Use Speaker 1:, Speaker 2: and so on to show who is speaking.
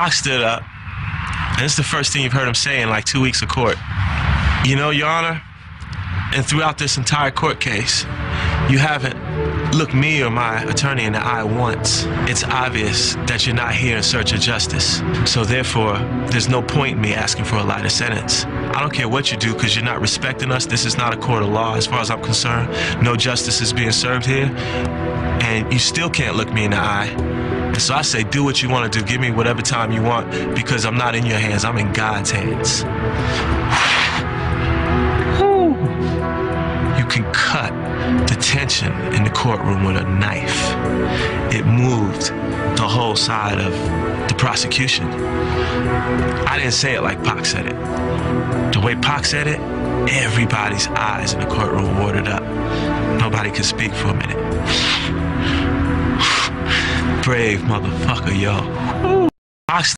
Speaker 1: Pac stood up, and it's the first thing you've heard him say in like two weeks of court. You know, Your Honor, and throughout this entire court case, you haven't looked me or my attorney in the eye once. It's obvious that you're not here in search of justice. So therefore, there's no point in me asking for a lighter sentence. I don't care what you do because you're not respecting us. This is not a court of law as far as I'm concerned. No justice is being served here. And you still can't look me in the eye. So I say, do what you want to do. Give me whatever time you want because I'm not in your hands. I'm in God's hands. You can cut the tension in the courtroom with a knife. It moved the whole side of the prosecution. I didn't say it like Pac said it. The way Pac said it, everybody's eyes in the courtroom watered up. Nobody could speak for a minute. Brave motherfucker, yo. Pac